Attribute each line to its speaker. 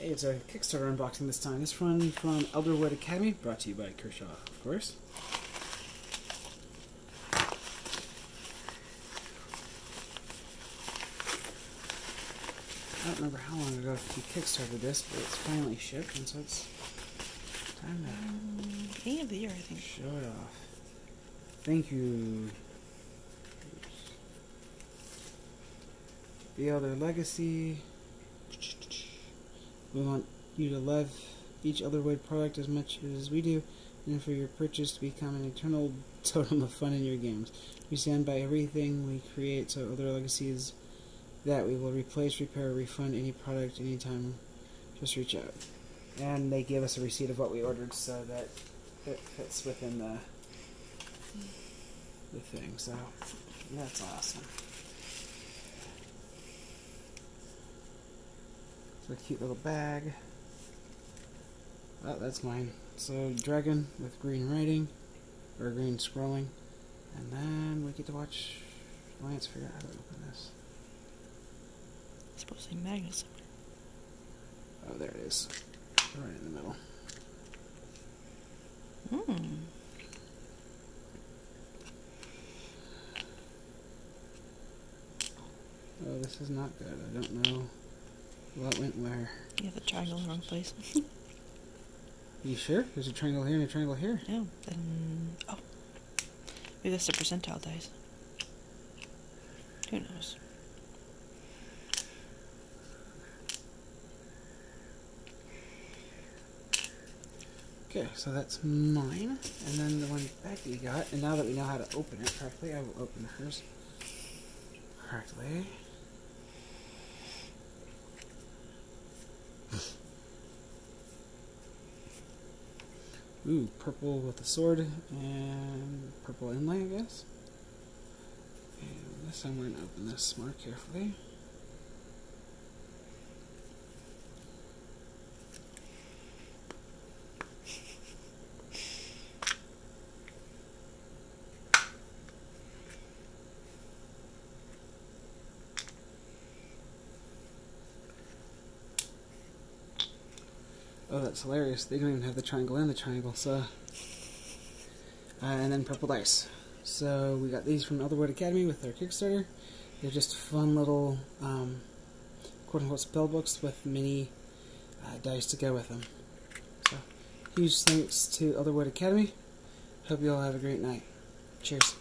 Speaker 1: Hey, it's a Kickstarter unboxing this time. This one from Elderwood Academy, brought to you by Kershaw, of course. I don't remember how long ago we kickstarted this, but it's finally shipped, and so it's time to
Speaker 2: Um, beginning of the year, I think.
Speaker 1: show it off. Thank you. The Elder Legacy. We want you to love each Elderwood product as much as we do, and for your purchase to become an eternal totem of fun in your games. We stand by everything we create, so other Legacy is that we will replace, repair, refund any product anytime. Just reach out. And they give us a receipt of what we ordered so that it fits within the the thing. So that's awesome. A cute little bag. Oh, that's mine. So dragon with green writing or green scrolling, and then we get to watch Lance figure out how to open this.
Speaker 2: It's supposed to be magnet somewhere.
Speaker 1: Oh, there it is. Right in the middle.
Speaker 2: Hmm.
Speaker 1: Oh, this is not good. I don't know what went where.
Speaker 2: You have the triangle in the wrong place.
Speaker 1: you sure? There's a triangle here and a triangle here.
Speaker 2: no. Then. Oh. Maybe that's the percentile dice. Who knows?
Speaker 1: Okay, so that's mine. And then the one Becky got. And now that we know how to open it correctly, I will open hers correctly. Ooh, purple with a sword and purple inlay, I guess. And this I'm going to open this more carefully. Oh, that's hilarious. They don't even have the triangle and the triangle, so. Uh, and then purple dice. So we got these from Elderwood Academy with their Kickstarter. They're just fun little, um, quote unquote, spell books with mini uh, dice to go with them. So, huge thanks to Elderwood Academy. Hope you all have a great night. Cheers.